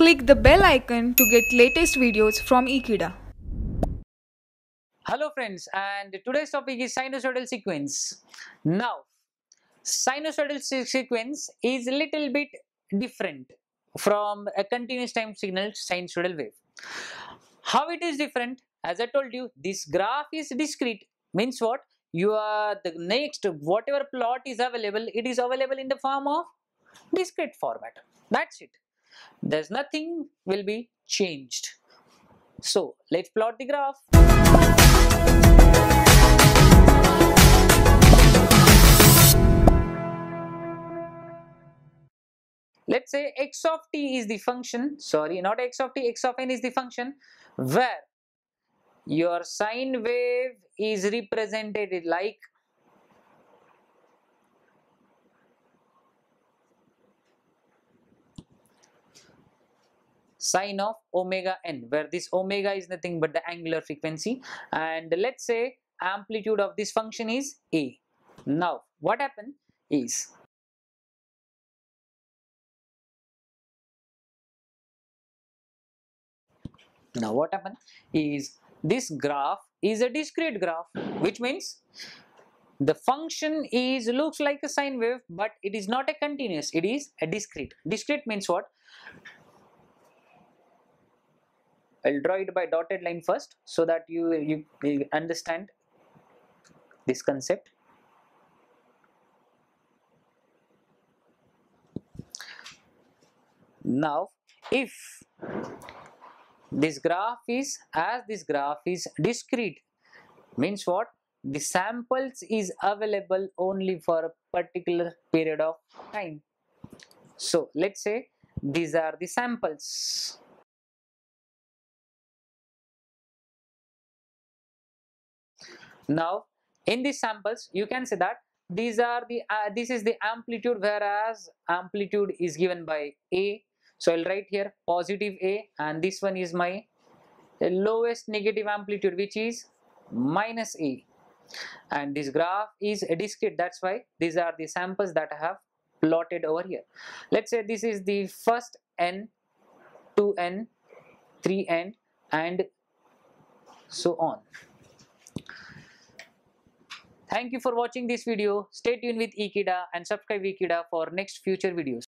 Click the bell icon to get latest videos from Ekeeda. Hello friends and today's topic is sinusoidal sequence. Now sinusoidal sequence is a little bit different from a continuous time signal sinusoidal wave. How it is different? As I told you this graph is discrete means what? You are the next whatever plot is available it is available in the form of discrete format. That's it. There's nothing will be changed. So let's plot the graph. let's say x of t is the function sorry not x of t x of n is the function where your sine wave is represented like sine of omega n where this omega is nothing but the angular frequency and let's say amplitude of this function is a now what happened is Now what happened is this graph is a discrete graph which means the function is looks like a sine wave but it is not a continuous it is a discrete. Discrete means what? I'll draw it by dotted line first so that you, you will understand this concept. Now if this graph is as this graph is discrete means what? The samples is available only for a particular period of time. So let's say these are the samples now in these samples you can say that these are the uh, this is the amplitude whereas amplitude is given by a so I'll write here positive A and this one is my lowest negative amplitude which is minus A and this graph is discrete that's why these are the samples that I have plotted over here. Let's say this is the first n, 2n, 3n and so on. Thank you for watching this video. Stay tuned with Ekeeda and subscribe Ekeeda for next future videos.